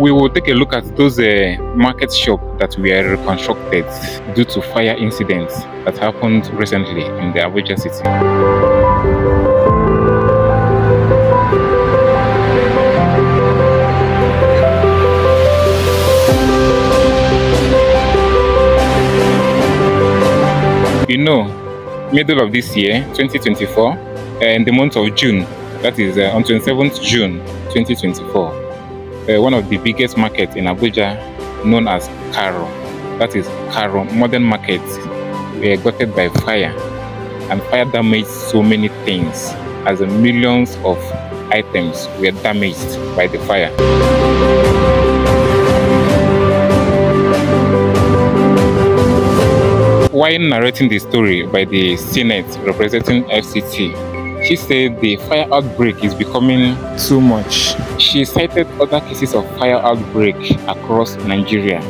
We will take a look at those uh, market shops that were reconstructed due to fire incidents that happened recently in the Abuja city. You know, middle of this year, 2024, uh, in the month of June, that is uh, on 27th June 2024, uh, one of the biggest markets in Abuja, known as Karu, that is Karu Modern Market, were gutted by fire, and fire damaged so many things, as millions of items were damaged by the fire. While narrating the story by the Senate representing FCT, she said the fire outbreak is becoming too much. She cited other cases of fire outbreak across Nigeria.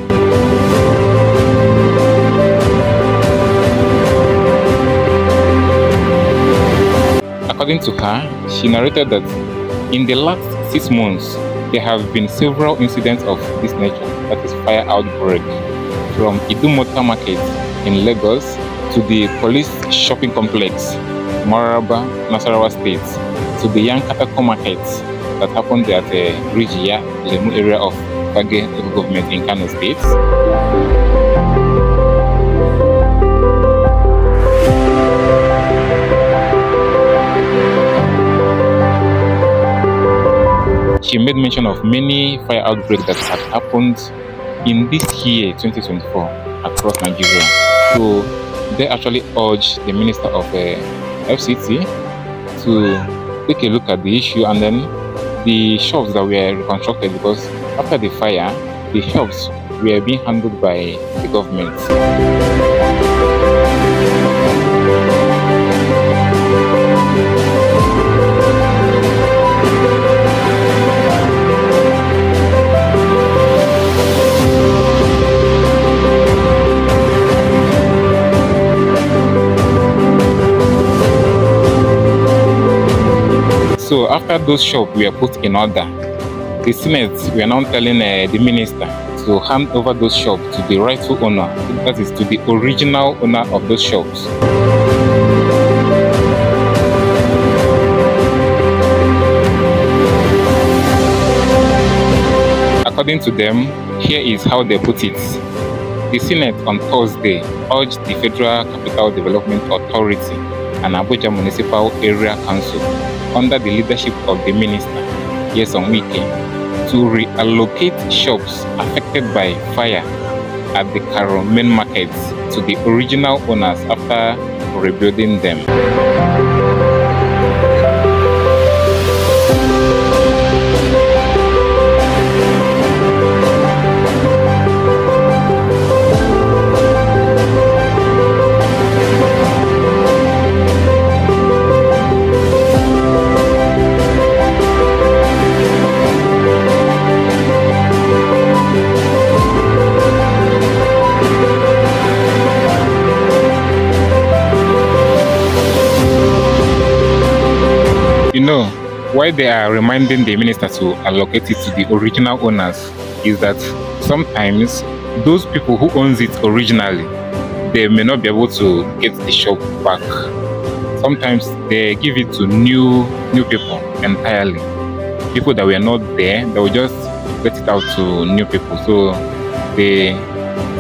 According to her, she narrated that in the last six months, there have been several incidents of this nature, that is fire outbreak, from Idumota Market in Lagos to the police shopping complex, Maraba, Nasarawa State, to the Yankatako Market that happened at the uh, Rijia, area of local government in Kano State. She made mention of many fire outbreaks that had happened in this year, 2024, across Nigeria. So they actually urged the Minister of uh, FCT to take a look at the issue and then the shops that were reconstructed because after the fire, the shops were being handled by the government. So after those shops were put in order, the Senate were now telling uh, the minister to hand over those shops to the rightful owner, that is to the original owner of those shops. According to them, here is how they put it. The Senate on Thursday urged the Federal Capital Development Authority and Abuja Municipal Area Council under the leadership of the minister, Nyesom Wike, to reallocate shops affected by fire at the Karu main markets to the original owners after rebuilding them. Why they are reminding the minister to allocate it to the original owners is that sometimes those people who owns it originally, they may not be able to get the shop back. Sometimes they give it to new new people entirely. People that were not there, they will just let it out to new people. So the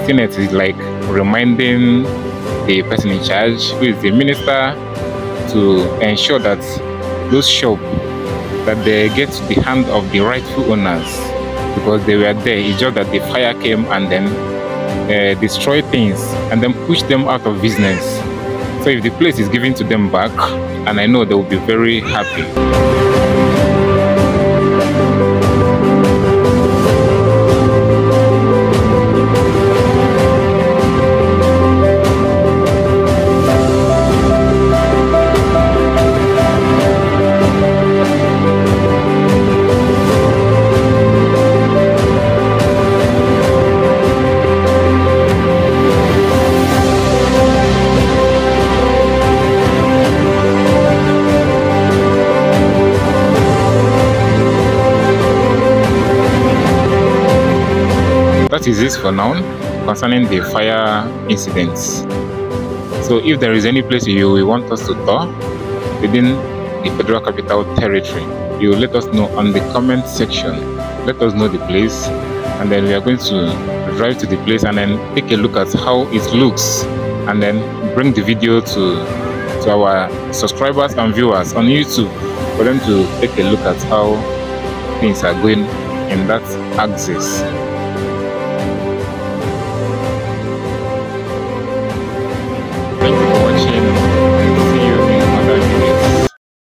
Senate is like reminding the person in charge, who is the minister, to ensure that those shops that they get to the hand of the rightful owners because they were there. It's just that the fire came and then uh, destroyed things and then pushed them out of business. So if the place is given to them back, and I know they will be very happy. That is this for now concerning the fire incidents. So if there is any place you want us to tour within the Federal Capital Territory, you let us know on the comment section. Let us know the place and then we are going to drive to the place and then take a look at how it looks and then bring the video to to our subscribers and viewers on YouTube for them to take a look at how things are going in that axis